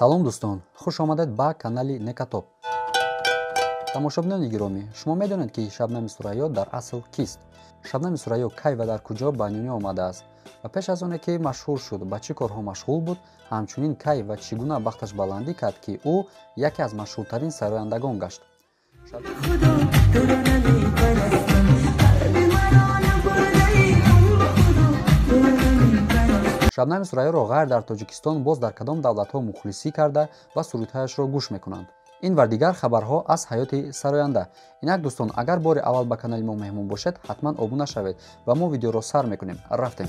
салом дӯстон. Хуш омадед ба канали некатоб тамошобинони гиромӣ шумо медонед ки шабнами сурайё дар асл кист? Шабнами сурайё кай ва дар куҷо ба дунё омадааст? Ва пеш аз оне ки машҳур шуд ба чӣ корҳо машғул буд? Ҳамчунин кай ва чӣ гуна бахташ баландӣ кард ки ӯ яке аз машҳуртарин сарояндагон гашт шабнами сурайёро ғайр дар тоҷикистон боз дар кадом давлатҳо мухлисӣ карда ва сурудҳояшро гӯш мекунанд. Ин ва дигар хабарҳо аз ҳаёти сароянда. Инак дӯстон агар бори аввал ба канали мо меҳмон бошед ҳатман обуна шавед ва мо видеоро сар мекунем. Рафтем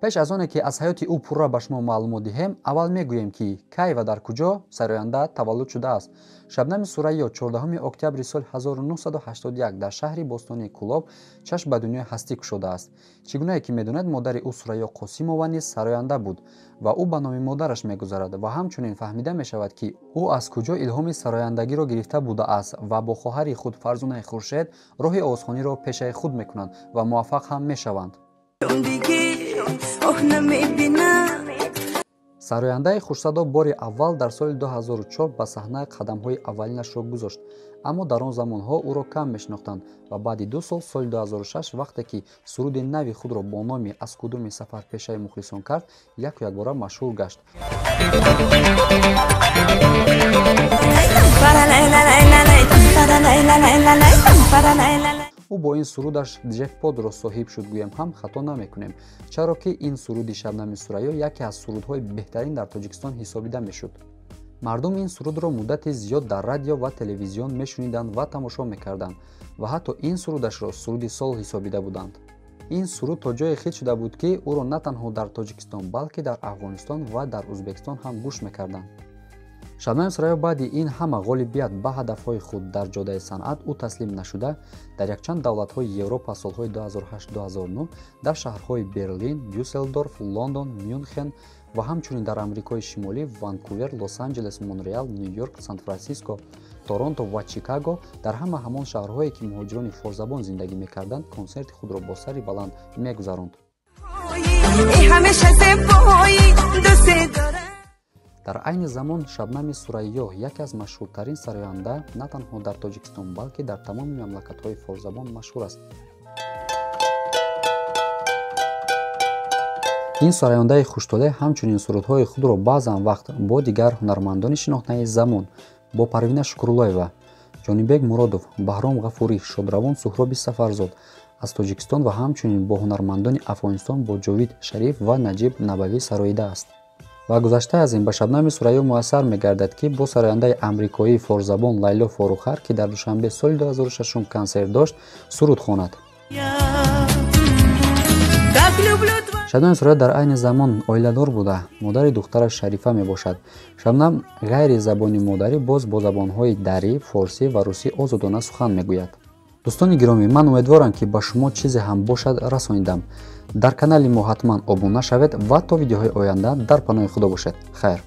пеш аз оне ки аз ҳаёти ӯ пурра ба шумо маълумот диҳем аввал мегӯем ки кай ва дар куҷо сароянда таваллуд шудааст. Шабнами сурайё 14 октябри соли 1981 дар шаҳри бостонии кулоб чашм ба дунёи ҳастӣ кушодааст чӣ гунае ки медонед модари ӯ сурайё қосимова низ сароянда буд ва ӯ ба номи модараш мегузарад ва ҳамчунин фаҳмида мешавад ки ӯ аз куҷо илҳоми сарояндагиро гирифта будааст ва бо хоҳари худ фарзунаи хуршед роҳи овозхониро пешаи худ мекунанд ва муваффақ ҳам мешаванд сарояндаи хурсадо бори аввал дар соли 2004 ба саҳна қадамҳои аввалинашро гузошт аммо дар он замонҳо ӯро кам мешинохтанд ва баъди ду сол соли 2006 вақте ки суруди нави худро бо номи аз кудуми сафар пешаи мухлисон кард яку якбора машҳур гашт ӯ бо ин сурудаш ҷефподро соҳиб шуд гӯем ҳам хато намекунем. Чаро ки ин суруди шабнами сурайё яке аз сурудҳои беҳтарин дар тоҷикистон ҳисобида мешуд. Мардум ин сурудро муддати зиёд дар радио ва телевизион мешуниданд ва тамошо мекарданд ва ҳатто ин сурудашро суруди сол ҳисобида буданд. Ин суруд то ҷое хит шуда буд ки ӯро на танҳо дар тоҷикистон балки дар афғонистон ва дар ӯзбекистон ҳам гӯш мекарданд шабнами сурайё баъди ин ҳама ғолибият ба ҳадафҳои худ дар ҷодаи санъат ӯ таслим нашуда. Дар якчанд давлатҳои европа солҳои 2008-2009 дар шаҳрҳои берлин дюсселдорф лондон мюнхен ва ҳамчунин дар амрикои шимолӣ ванкувер лос-анҷелес монреал ню-йорк сан-франсиско торонто ва чикаго дар ҳама ҳамон шаҳрҳое ки муҳоҷирони форзабон зиндагӣ мекарданд консерти худро бо сари баланд мегузаронд дар айни замон шабнами сурайё яке аз машҳуртарин сароянда на танҳо дар тоҷикистон балки дар тамоми мамлакатҳои форзабон машҳур аст. Ин сарояндаи хуштоле ҳамчунин сурудҳои худро баъзан вақт бо дигар ҳунармандони шинохтаи замон бо парвина шукруллоева ҷонибек муродов баҳром ғафурӣ шодравон суҳроби сафарзод аз тоҷикистон ва ҳамчунин бо ҳунармандони афғонистон бо ҷовид шариф ва наҷиб набавӣ сароидааст ва гузашта аз ин ба шабнами сурайё муяссар мегардад ки бо сарояндаи амрикоии форзабон лайло форухар ки дар душанбе соли 2006 консерт дошт суруд хонад. Шабнами сурайё дар айни замон оиладор буда. Модари духтараш шарифа мебошад. Шабнам ғайри забони модарӣ боз бо забонҳои дарӣ форсӣ ва русӣ озодона сухан мегӯяд дӯстони гиромӣ ман умедворам ки ба шумо чизе ҳам бошад расонидам. Дар канали мо ҳатман обуна шавед ва то видеоҳои оянда дар паноҳи худо бошед. Хайр